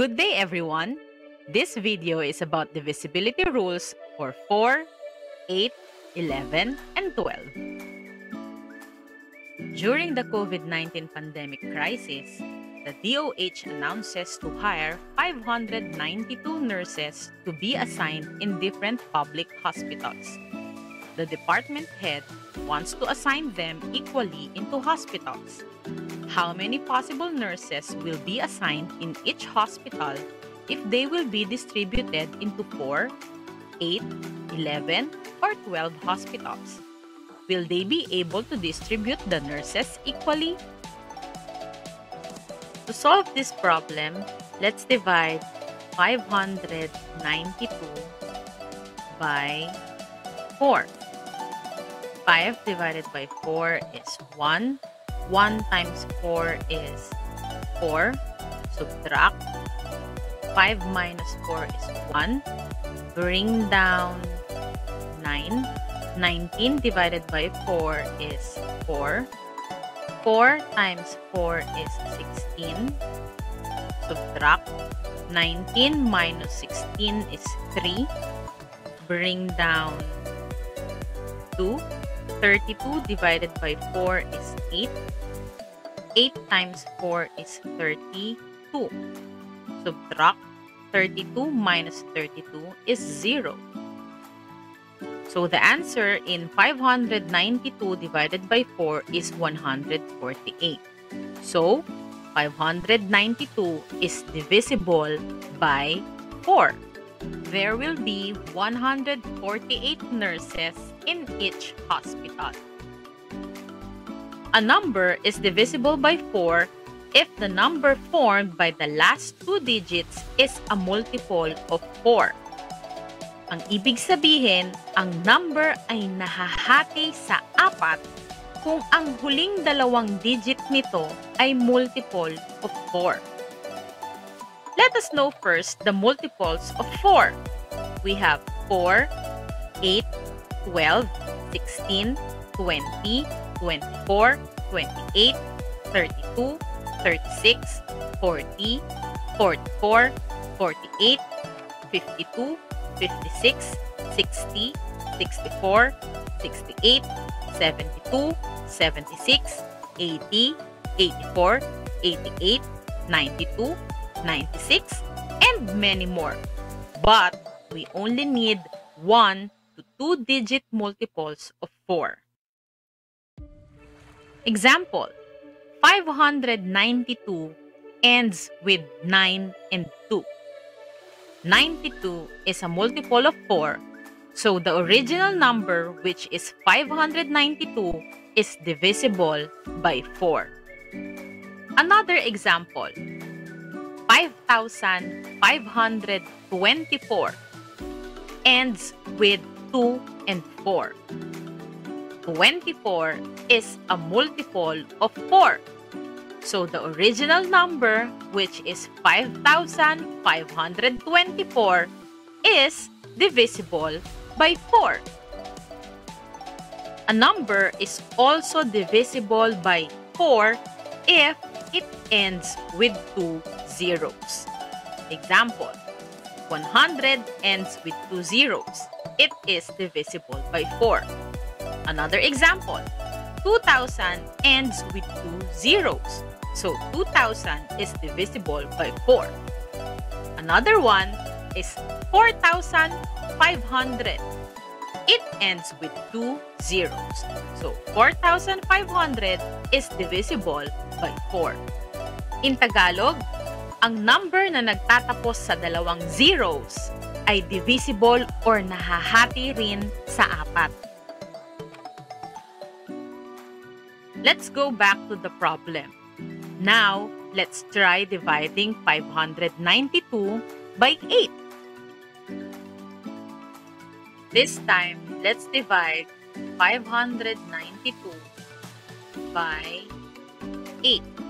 Good day, everyone. This video is about divisibility rules for 4, 8, 11, and 12. During the COVID-19 pandemic crisis, the DOH announces to hire 592 nurses to be assigned in different public hospitals. The department head wants to assign them equally into hospitals. How many possible nurses will be assigned in each hospital if they will be distributed into 4, 8, 11, or 12 hospitals? Will they be able to distribute the nurses equally? To solve this problem, let's divide 592 by 4. 5 divided by 4 is 1. 1 times 4 is 4. Subtract. 5 minus 4 is 1. Bring down 9. 19 divided by 4 is 4. 4 times 4 is 16. Subtract. 19 minus 16 is 3. Bring down 2. 32 divided by 4 is 8. 8 times 4 is 32. Subtract 32 minus 32 is 0. So the answer in 592 divided by 4 is 148. So 592 is divisible by 4. There will be 148 nurses in each hospital. A number is divisible by 4 if the number formed by the last two digits is a multiple of 4. Ang ibig sabihin, ang number ay nahahati sa apat kung ang huling dalawang digit nito ay multiple of 4. Let us know first the multiples of 4. We have 4, 8, 12, 16, 20, 24, 28, 32, 36, 40, 44, 48, 52, 56, 60, 64, 68, 72, 76, 80, 84, 88, 92, 96, and many more. But we only need 1 to 2 digit multiples of 4. Example 592 ends with 9 and 2. 92 is a multiple of 4, so the original number, which is 592, is divisible by 4. Another example 5,524 ends with 2 and 4. 24 is a multiple of 4. So the original number, which is 5,524, is divisible by 4. A number is also divisible by 4 if it ends with two zeros. Example, 100 ends with two zeros. It is divisible by 4. Another example, 2000 ends with two zeros. So 2000 is divisible by 4. Another one is 4500. It ends with two zeros. So 4500 is divisible by 4. In Tagalog, ang number na nagtatapos sa dalawang zeros ay divisible or nahahati rin sa apat. Let's go back to the problem. Now, let's try dividing 592 by 8. This time, let's divide 592 by 8.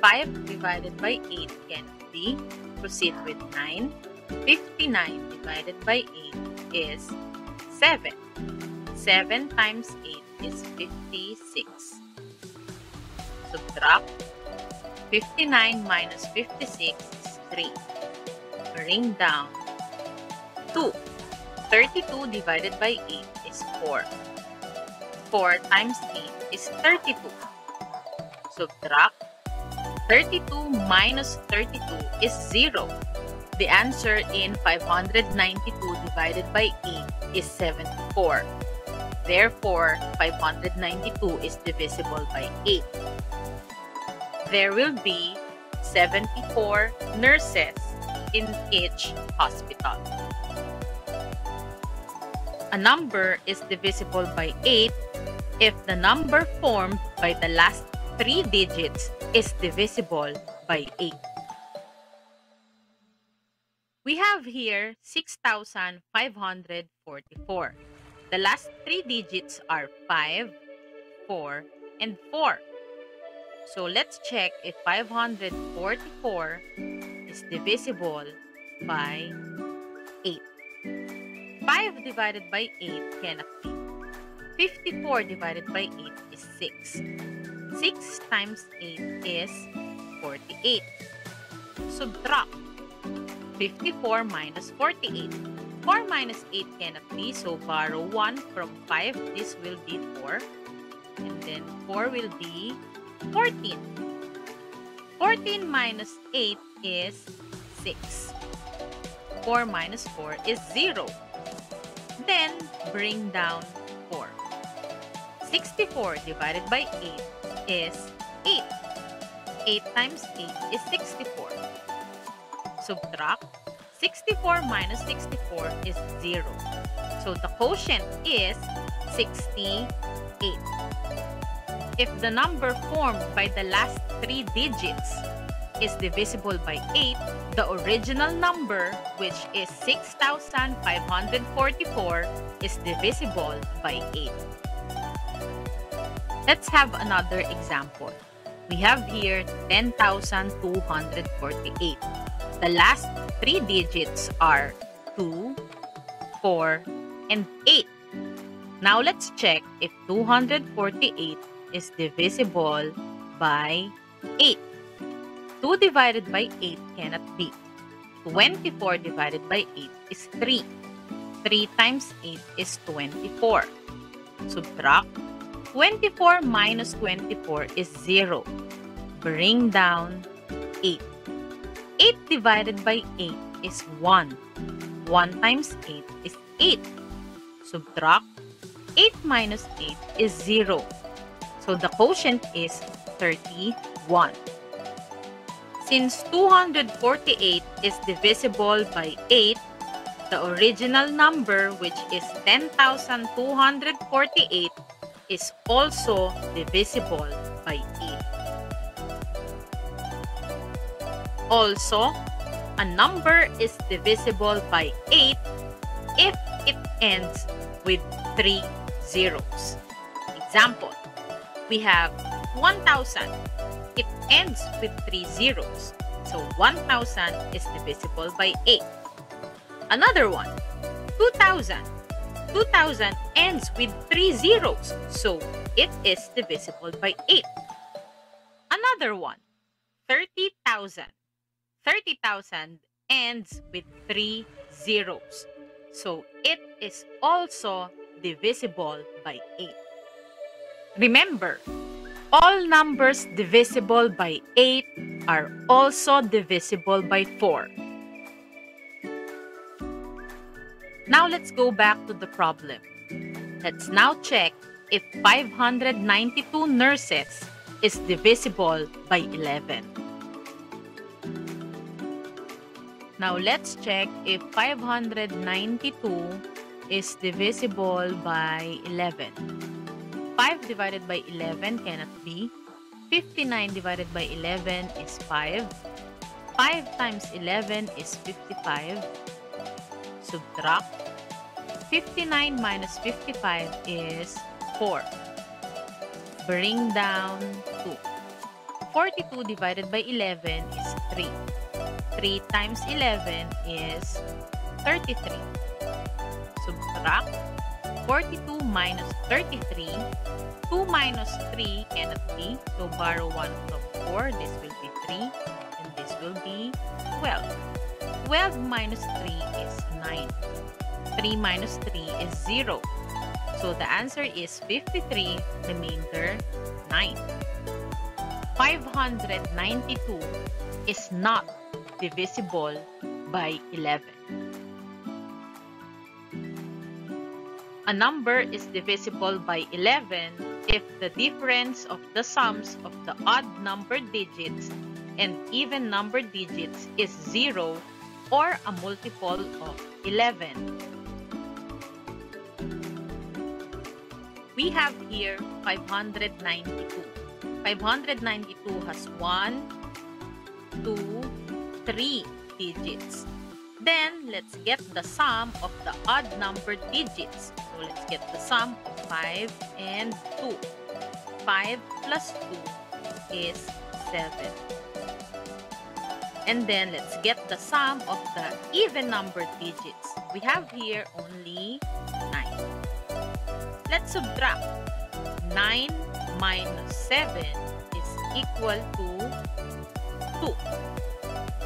5 divided by 8 can be, proceed with 9. 59 divided by 8 is 7. 7 times 8 is 56. Subtract 59 minus 56 is 3. Bring down 2. 32 divided by 8 is 4. 4 times 8 is 32. Subtract 32 minus 32 is 0. The answer in 592 divided by 8 is 74. Therefore, 592 is divisible by 8. There will be 74 nurses in each hospital. A number is divisible by 8 if the number formed by the last three digits is divisible by 8. We have here 6,544. The last three digits are 5, 4, and 4. So let's check if 544 is divisible by 8. 5 divided by 8 cannot be. 54 divided by 8 is 6. 6 times 8 is 48. Subtract 54 minus 48. 4 minus 8 cannot be, so borrow 1 from 5. This will be 4. And then 4 will be 14. 14 minus 8 is 6. 4 minus 4 is 0. Then bring down 4. 64 divided by 8 is 8. 8 times 8 is 64. Subtract 64 minus 64 is 0. So the quotient is 68. If the number formed by the last three digits is divisible by 8, the original number, which is 6,544, is divisible by 8. Let's have another example. We have here 10,248. The last three digits are 2, 4, and 8. Now let's check if 248 is divisible by 8. 2 divided by 8 cannot be. 24 divided by 8 is 3. 3 times 8 is 24. Subtract 24 minus 24 is 0. Bring down 8. 8 divided by 8 is 1. 1 times 8 is 8. Subtract 8 minus 8 is 0. So the quotient is 31. Since 248 is divisible by 8, the original number, which is 10,248, is also divisible by 8. Also, a number is divisible by 8 if it ends with 3 zeros. Example, we have 1000. It ends with 3 zeros. So 1000 is divisible by 8. Another one, 2000. 2000 ends with 3 zeros, so it is divisible by 8. Another one, 30,000. 30,000 ends with 3 zeros, so it is also divisible by 8. Remember, all numbers divisible by 8 are also divisible by 4. Now let's go back to the problem. Let's now check if 592 nurses is divisible by 11. Now let's check if 592 is divisible by 11. 5 divided by 11 cannot be. 59 divided by 11 is 5. 5 times 11 is 55. Subtract 59 minus 55 is 4. Bring down 2. 42 divided by 11 is 3. 3 times 11 is 33. Subtract 42 minus 33. 2 minus 3 cannot be. So borrow 1 from 4. This will be 3. And this will will be 12. 12 minus 3 is 9. 3 minus 3 is 0. So the answer is 53, remainder 9. 592 is not divisible by 11. A number is divisible by 11 if the difference of the sums of the odd number digits and even number digits is 0 or a multiple of 11. We have here 592. 592 has 1, 2, 3 digits. Then, let's get the sum of the odd number digits. So, let's get the sum of 5 and 2. 5 plus 2 is 7. And then, let's get the sum of the even numbered digits. We have here only 9. Let's subtract. 9 minus 7 is equal to 2.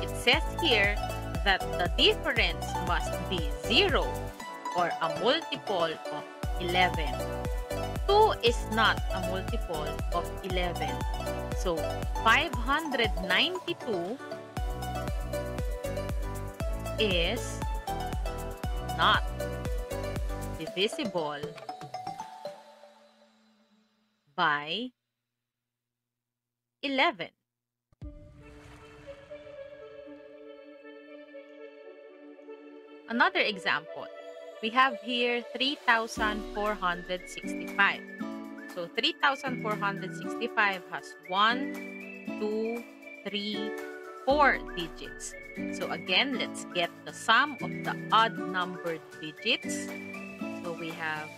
It says here that the difference must be 0 or a multiple of 11. 2 is not a multiple of 11. So, 592 is not divisible by 11. Another example, we have here 3,465. So 3,465 has 1, 2, 3, 4 digits. So again, let's get the sum of the odd numbered digits. So we have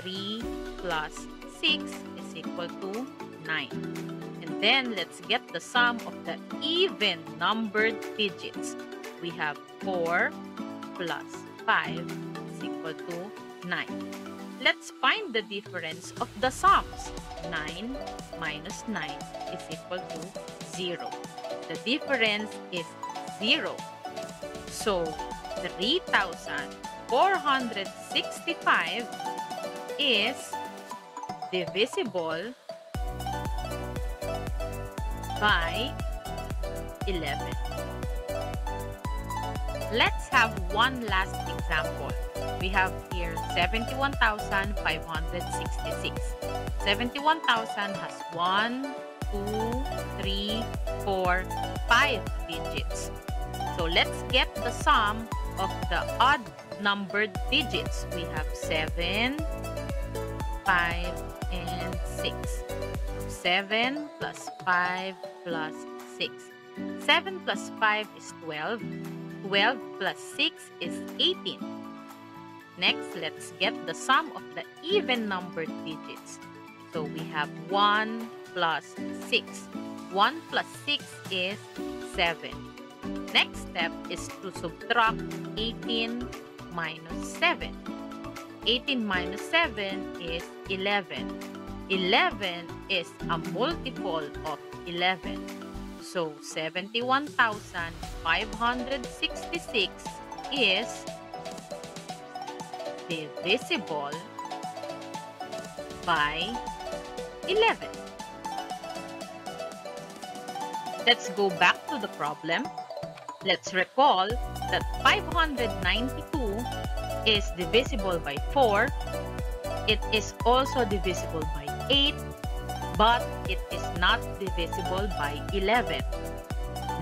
3 plus 6 is equal to 9. And then let's get the sum of the even numbered digits. We have 4 plus 5 is equal to 9. Let's find the difference of the sums. 9 minus 9 is equal to 0. The difference is 0. So, 3,465 is divisible by 11. Let's have one last example. We have here 71,566. 71,000 has 1, 2, 3, 4, 5 digits. So let's get the sum of the odd numbered digits. We have 7, 5, and 6. 7 plus 5 plus 6. 7 plus 5 is 12. 12 plus 6 is 18. Next, let's get the sum of the even numbered digits. So we have 1 plus 6. 1 plus 6 is 7. Next step is to subtract 18 minus 7. 18 minus 7 is 11. 11 is a multiple of 11. So 71,566 is divisible by 11. Let's go back to the problem. Let's recall that 592 is divisible by 4. It is also divisible by 8, but it is not divisible by 11.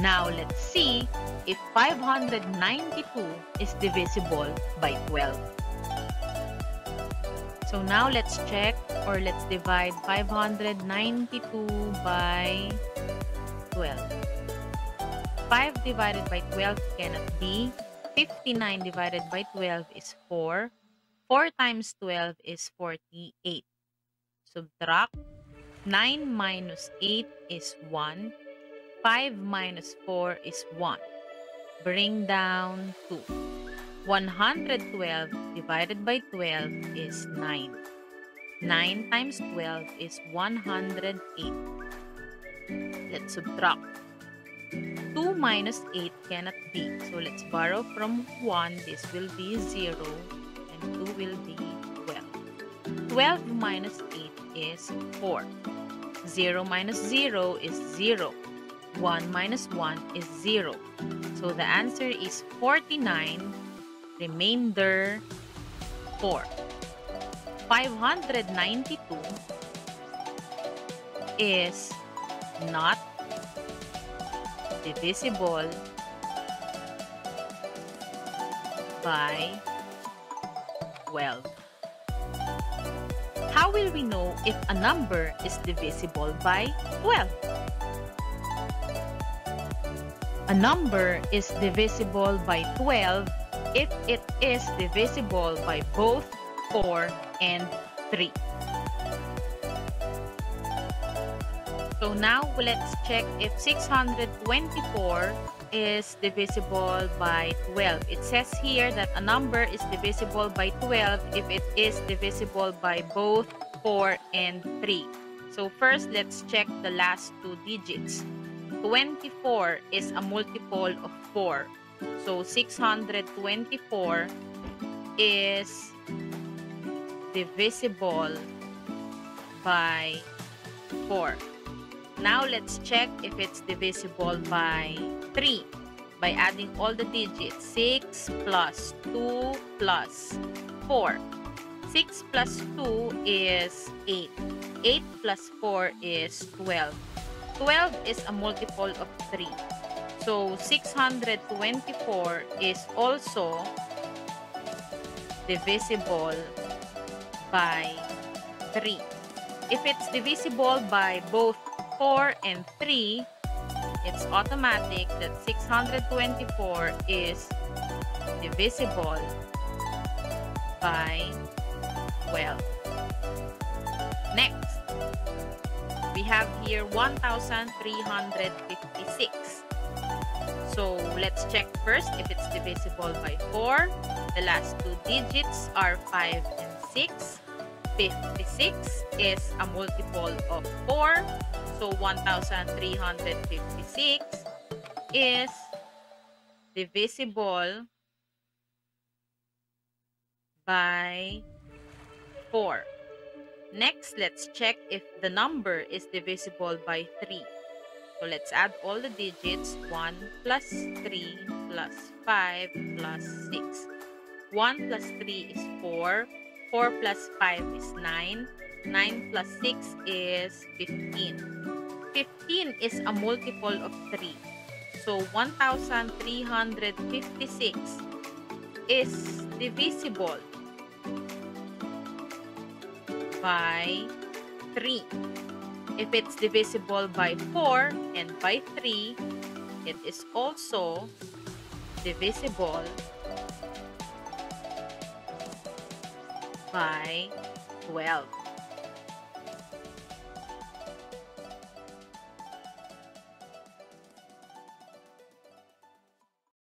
Now let's see if 592 is divisible by 12. So now let's check or let's divide 592 by 12. 5 divided by 12 cannot be. 59 divided by 12 is 4. 4 times 12 is 48. Subtract 9 minus 8 is 1. 5 minus 4 is 1. Bring down 2. 112 divided by 12 is 9. 9 times 12 is 108. Let's subtract. 2 minus 8 cannot be. So let's borrow from 1. This will be 0 and 2 will be 12. 12 minus 8 is 4. 0 minus 0 is 0. 1 minus 1 is 0. So the answer is 49, remainder 4. 592 is not divisible by 12. How will we know if a number is divisible by 12? A number is divisible by 12 if it is divisible by both 4 and 3. So now let's check if 624 is divisible by 12. It says here that a number is divisible by 12 if it is divisible by both 4 and 3. So first, let's check the last two digits. 24 is a multiple of 4. So 624 is divisible by 4. Now let's check if it's divisible by 3 by adding all the digits. 6 plus 2 plus 4. 6 plus 2 is 8. 8 plus 4 is 12. 12 is a multiple of 3. So 624 is also divisible by 3. If it's divisible by both 4 and 3, it's automatic that 624 is divisible by 12. Next, we have here 1,356. So let's check first if it's divisible by 4. The last two digits are 5 and 6. 56 is a multiple of 4. So 1,356 is divisible by 4. Next, let's check if the number is divisible by 3. So let's add all the digits. 1 plus 3 plus 5 plus 6. 1 plus 3 is 4. 4 plus 5 is 9. 9 plus 6 is 15. 15 is a multiple of 3. So 1,356 is divisible by 3. If it's divisible by 4 and by 3, it is also divisible by 12.